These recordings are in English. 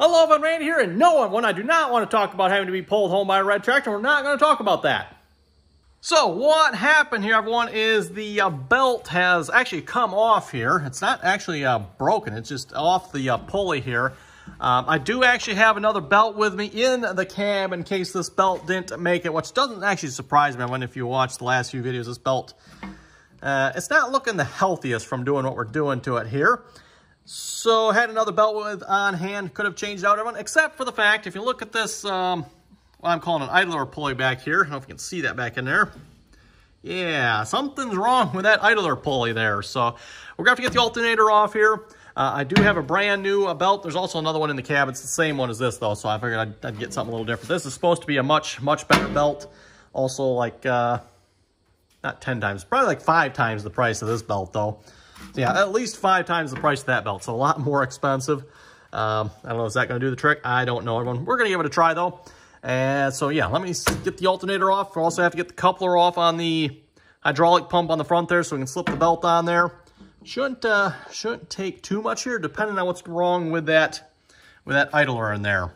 Hello, everyone, Randy here, and no, one, I do not want to talk about having to be pulled home by a red tractor, we're not going to talk about that. So what happened here, everyone, is the uh, belt has actually come off here. It's not actually uh, broken, it's just off the uh, pulley here. Um, I do actually have another belt with me in the cab in case this belt didn't make it, which doesn't actually surprise me when if you watch the last few videos, this belt, uh, it's not looking the healthiest from doing what we're doing to it here. So had another belt with on hand, could have changed out everyone, except for the fact, if you look at this, um, what I'm calling an idler pulley back here, I don't know if you can see that back in there. Yeah, something's wrong with that idler pulley there. So we're going to have to get the alternator off here. Uh, I do have a brand new uh, belt. There's also another one in the cab. It's the same one as this though, so I figured I'd, I'd, get something a little different. This is supposed to be a much, much better belt. Also like, uh, not 10 times, probably like five times the price of this belt though. So yeah, at least five times the price of that belt. So a lot more expensive. Um, I don't know, is that going to do the trick? I don't know, everyone. We're going to give it a try, though. And so, yeah, let me get the alternator off. We also have to get the coupler off on the hydraulic pump on the front there so we can slip the belt on there. Shouldn't uh, shouldn't take too much here, depending on what's wrong with that with that idler in there.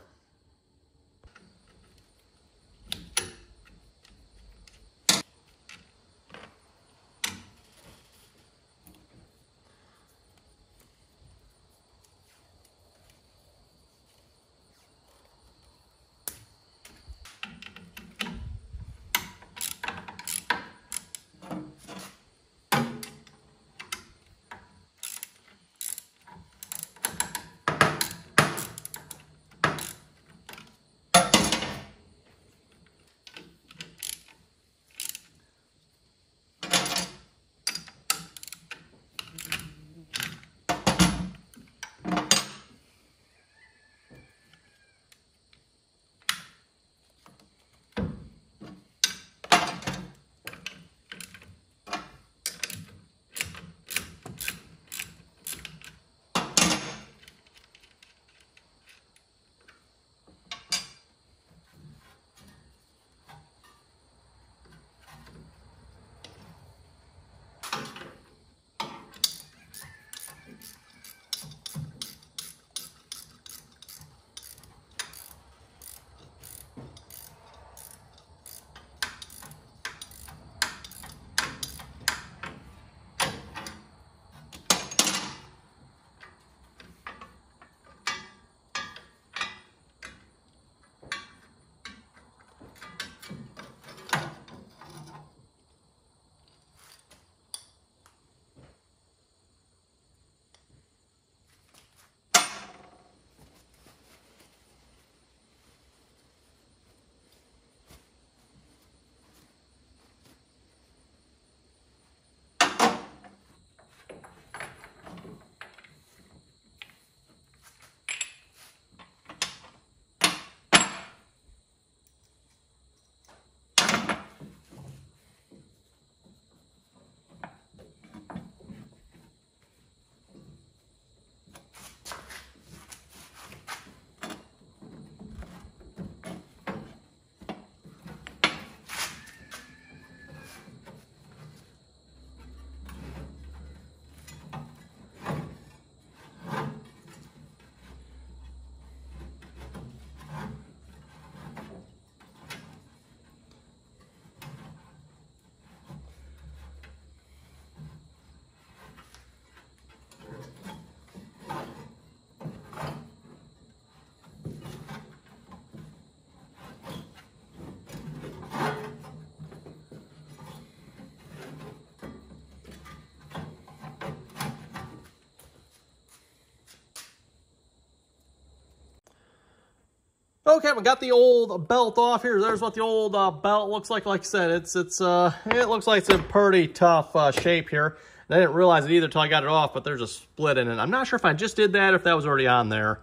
Okay, we got the old belt off here. There's what the old uh, belt looks like. Like I said, it's it's uh, it looks like it's in pretty tough uh, shape here. And I didn't realize it either until I got it off, but there's a split in it. I'm not sure if I just did that, or if that was already on there.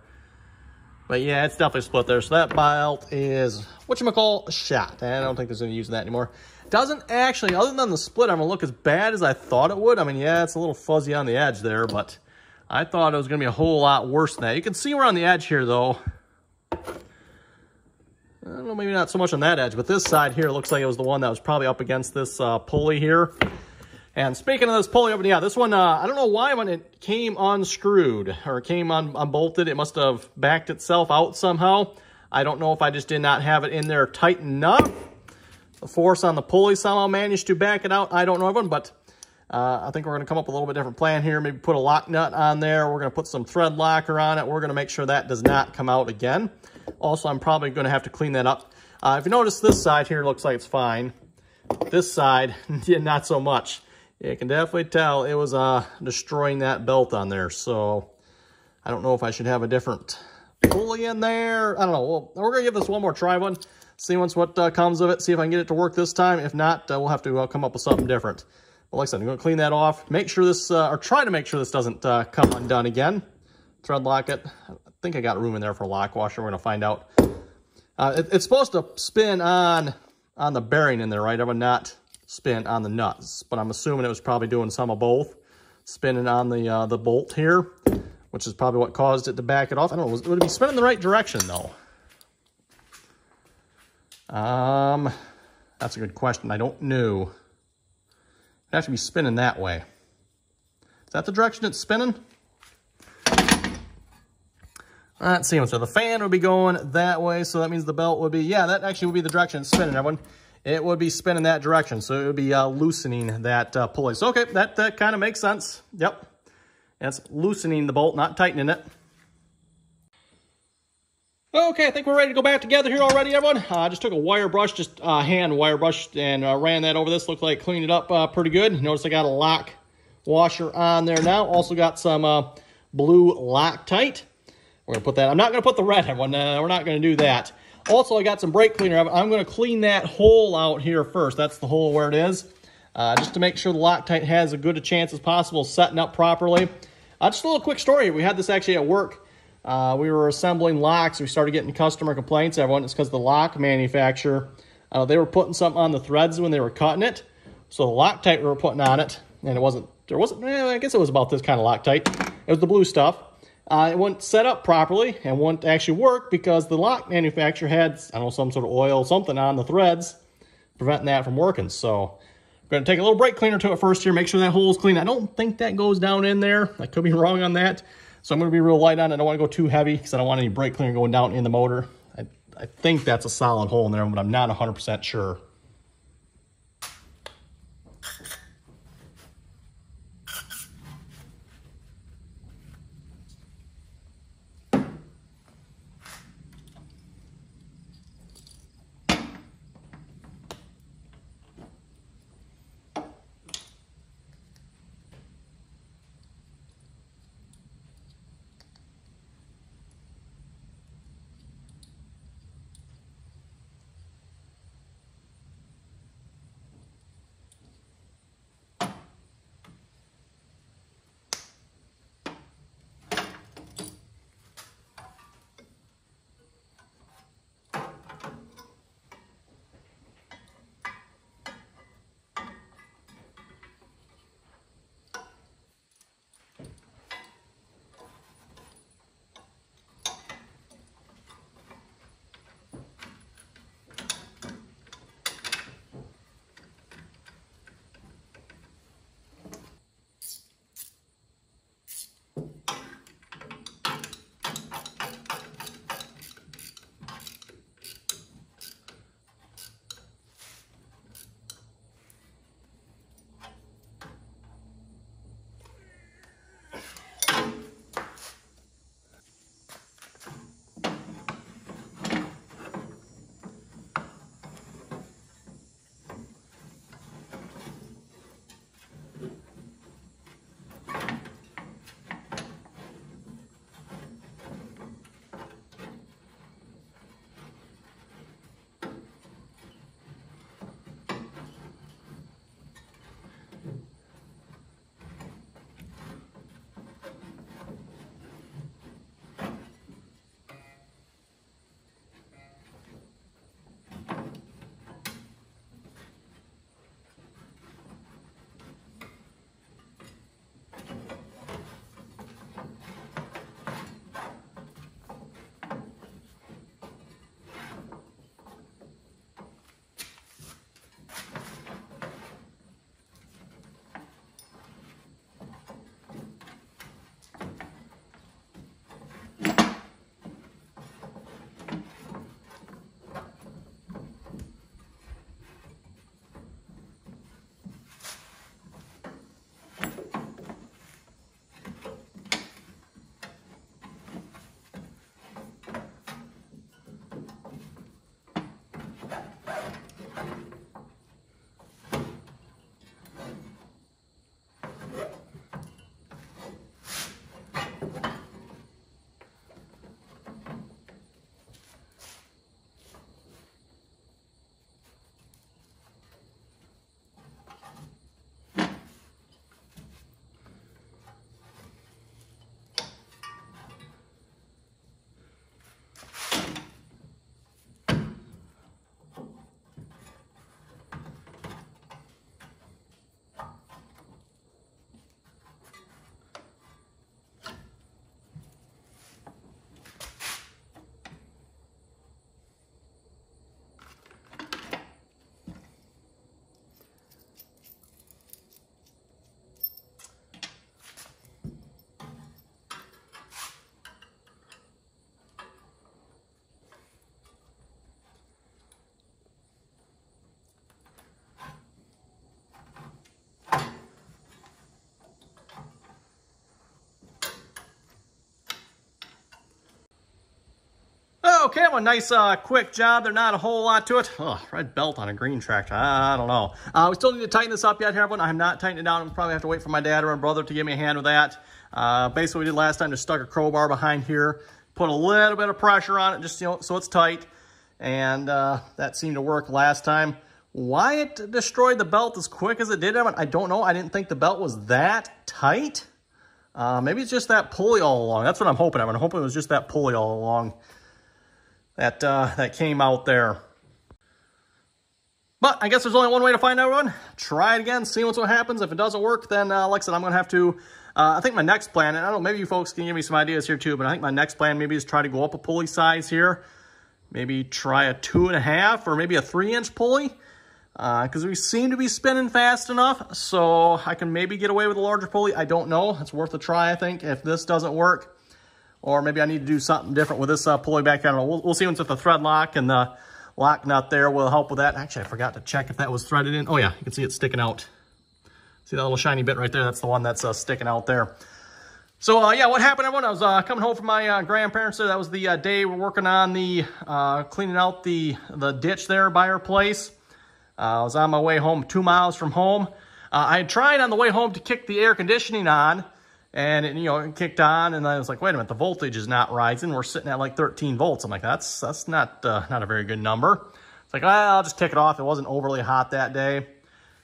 But yeah, it's definitely split there. So that belt is, what you whatchamacall, shot. And I don't think there's any use in that anymore. Doesn't actually, other than the split, I'm going to look as bad as I thought it would. I mean, yeah, it's a little fuzzy on the edge there, but I thought it was going to be a whole lot worse than that. You can see we're on the edge here, though. Know, maybe not so much on that edge, but this side here looks like it was the one that was probably up against this uh, pulley here. And speaking of this pulley open, yeah, this one, uh, I don't know why when it came unscrewed or came un unbolted, it must have backed itself out somehow. I don't know if I just did not have it in there tight enough. The force on the pulley somehow managed to back it out. I don't know everyone, but uh, I think we're going to come up with a little bit different plan here. Maybe put a lock nut on there. We're going to put some thread locker on it. We're going to make sure that does not come out again. Also, I'm probably going to have to clean that up. Uh, if you notice, this side here looks like it's fine. This side, not so much. You can definitely tell it was uh, destroying that belt on there. So I don't know if I should have a different pulley in there. I don't know. Well, we're going to give this one more try one. See once what uh, comes of it. See if I can get it to work this time. If not, uh, we'll have to uh, come up with something different. But like I said, I'm going to clean that off. Make sure this, uh, or try to make sure this doesn't uh, come undone again. Thread lock it. I think I got room in there for a lock washer. We're going to find out. Uh, it, it's supposed to spin on on the bearing in there, right? It would not spin on the nuts, but I'm assuming it was probably doing some of both. Spinning on the uh, the bolt here, which is probably what caused it to back it off. I don't know, would it be spinning the right direction though? Um, that's a good question. I don't know. It has to be spinning that way. Is that the direction it's spinning? Let's see. So the fan would be going that way. So that means the belt would be, yeah, that actually would be the direction it's spinning, everyone it would be spinning that direction. So it would be uh, loosening that uh, pulley. So, okay, that, that kind of makes sense. Yep. That's loosening the bolt, not tightening it. Okay, I think we're ready to go back together here already, everyone. Uh, I uh, just took a wire brush, just uh, hand wire brush, and uh, ran that over this. Looked like cleaned it up uh, pretty good. Notice I got a lock washer on there now. Also got some uh, blue Loctite. We're going to put that. I'm not going to put the red one. we're not going to do that. Also, I got some brake cleaner. I'm going to clean that hole out here first. That's the hole where it is. Uh, just to make sure the Loctite has as good a chance as possible setting up properly. Uh, just a little quick story. We had this actually at work. Uh, we were assembling locks. We started getting customer complaints. Everyone, it's because the lock manufacturer, uh, they were putting something on the threads when they were cutting it. So the Loctite we were putting on it, and it wasn't, there wasn't, eh, I guess it was about this kind of Loctite. It was the blue stuff uh, it wasn't set up properly and wouldn't actually work because the lock manufacturer had, I don't know, some sort of oil, something on the threads, preventing that from working. So I'm going to take a little brake cleaner to it first here, make sure that hole is clean. I don't think that goes down in there. I could be wrong on that. So I'm going to be real light on it. I don't want to go too heavy because I don't want any brake cleaner going down in the motor. I, I think that's a solid hole in there, but I'm not 100% sure. Okay, a nice uh, quick job. There's not a whole lot to it. Oh, red belt on a green tractor. I, don't know. Uh, we still need to tighten this up yet here, everyone. I'm not tightening it down. I'm probably have to wait for my dad or my brother to give me a hand with that. Uh, basically, we did last time, just stuck a crowbar behind here, put a little bit of pressure on it, just you know, so it's tight. And uh, that seemed to work last time. Why it destroyed the belt as quick as it did, I don't know. I didn't think the belt was that tight. Uh, maybe it's just that pulley all along. That's what I'm hoping. I'm hoping it was just that pulley all along that, uh, that came out there. But I guess there's only one way to find out one. Try it again, see what's what happens. If it doesn't work, then uh, like I said, I'm going to have to, uh, I think my next plan, and I don't know, maybe you folks can give me some ideas here too, but I think my next plan maybe is try to go up a pulley size here. Maybe try a two and a half or maybe a three inch pulley because uh, we seem to be spinning fast enough, so I can maybe get away with a larger pulley. I don't know. It's worth a try, I think, if this doesn't work. Or maybe I need to do something different with this uh, pulley back. I don't know. We'll, we'll see once with the thread lock and the lock nut there will help with that. Actually, I forgot to check if that was threaded in. Oh, yeah, you can see it sticking out. See that little shiny bit right there? That's the one that's uh, sticking out there. So, uh, yeah, what happened, everyone? I was uh, coming home from my uh, grandparents there. That was the uh, day we're working on the, uh, cleaning out the, the ditch there by our place. Uh, I was on my way home two miles from home. Uh, I had tried on the way home to kick the air conditioning on and it, you know, it kicked on and I was like, wait a minute, the voltage is not rising. We're sitting at like 13 volts. I'm like, that's, that's not, uh, not a very good number. It's like, well, I'll just take it off. It wasn't overly hot that day.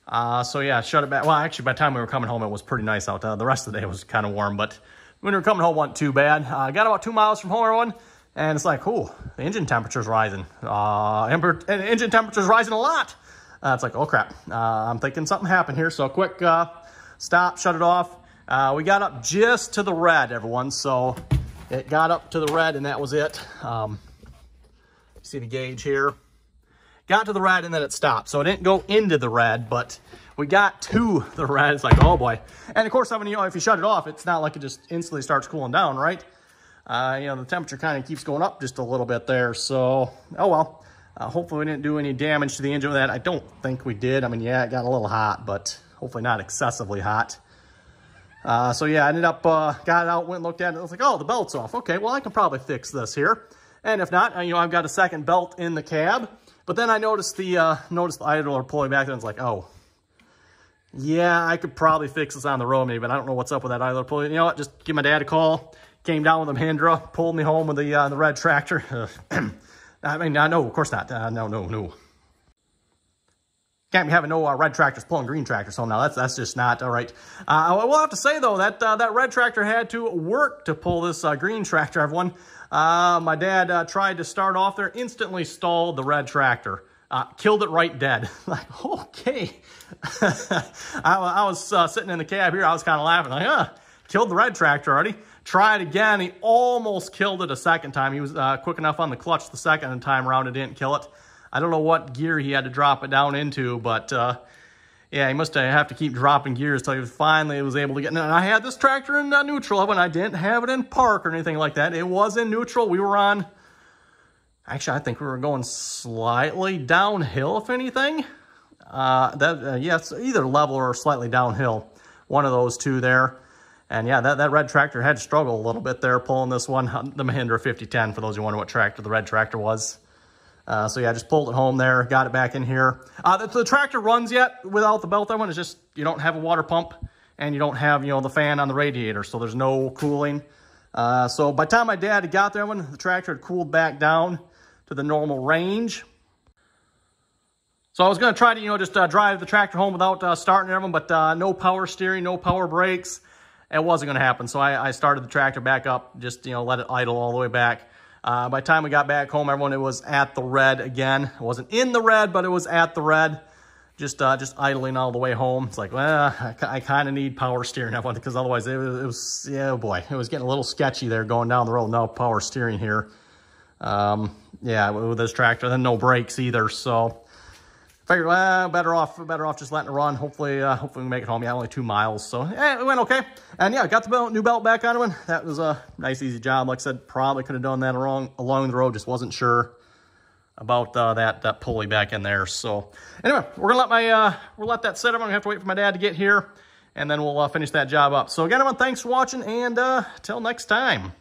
Uh, so yeah, shut it back. Well, actually, by the time we were coming home, it was pretty nice out. Uh, the rest of the day was kind of warm, but when we were coming home, wasn't too bad. I uh, got about two miles from home, everyone. And it's like, oh, the engine temperature's rising. Uh, engine temperature's rising a lot. Uh, it's like, oh crap, I'm thinking something happened here. So quick stop, shut it off. Uh, we got up just to the red, everyone. So it got up to the red and that was it. Um, see the gauge here. Got to the red and then it stopped. So it didn't go into the red, but we got to the red. It's like, oh boy. And of course, I mean, you know, if you shut it off, it's not like it just instantly starts cooling down, right? Uh, you know, the temperature kind of keeps going up just a little bit there. So, oh well. Uh, hopefully we didn't do any damage to the engine with that. I don't think we did. I mean, yeah, it got a little hot, but hopefully not excessively hot. Uh, so yeah, I ended up, uh, got out, went and looked at it. I was like, oh, the belt's off. Okay, well, I can probably fix this here. And if not, uh, you know, I've got a second belt in the cab. But then I noticed the, uh, noticed the idler pulling back and it's like, oh, yeah, I could probably fix this on the road maybe, but I don't know what's up with that idler pulley. You know what, just give my dad a call. Came down with a Mahindra, pulled me home with the, uh, the red tractor. I mean, no, of course not. Uh, no, no, no. Can't be having no uh, red tractors pulling green tractors home now. That's that's just not all right. Uh, I will have to say though that uh, that red tractor had to work to pull this uh, green tractor. Everyone, uh, my dad uh, tried to start off there, instantly stalled the red tractor, killed it right dead. like okay, I, I, was sitting in the cab here. I was kind of laughing like, huh, killed the red tractor already. It again. He almost killed it a second time. He was quick enough on the clutch the second time around. It didn't kill it. I don't know what gear he had to drop it down into, but uh, yeah, he must have to keep dropping gears until he finally was able to get. And I had this tractor in uh, neutral, but I didn't have it in park or anything like that. It was in neutral. We were on. Actually, I think we were going slightly downhill, if anything. Uh, that uh, yes, either level or slightly downhill. One of those two there. And yeah, that, that red tractor had to struggle a little bit there pulling this one, the Mahindra 5010, for those who wonder what tractor the red tractor was. Uh, so yeah, I just pulled it home there, got it back in here. Uh, the, the, tractor runs yet without the belt on one. It's just, you don't have a water pump and you don't have, you know, the fan on the radiator. So there's no cooling. Uh, so by the time my dad got there, when the tractor had cooled back down to the normal range. So I was going to try to, you know, just uh, drive the tractor home without uh, starting everyone, but uh, no power steering, no power brakes it wasn't going to happen. So I, I, started the tractor back up, just, you know, let it idle all the way back. Uh, by the time we got back home, everyone, it was at the red again. It wasn't in the red, but it was at the red. Just uh, just idling all the way home. It's like, well, I, I kind of need power steering, everyone, because otherwise it was, it was, yeah, oh boy, it was getting a little sketchy there going down the road. No power steering here. Um, yeah, with this tractor, then no brakes either. So figured, well, better off, better off just letting it run. Hopefully, uh, hopefully we make it home. Yeah, only two miles, so yeah, it went okay. And yeah, got the belt, new belt back on it. That was a nice, easy job. Like I said, probably could have done that wrong along the road. Just wasn't sure about uh, that that pulley back in there. So anyway, we're gonna let my uh, we'll let that sit. I'm gonna have to wait for my dad to get here, and then we'll uh, finish that job up. So again, everyone, thanks for watching, and uh, till next time.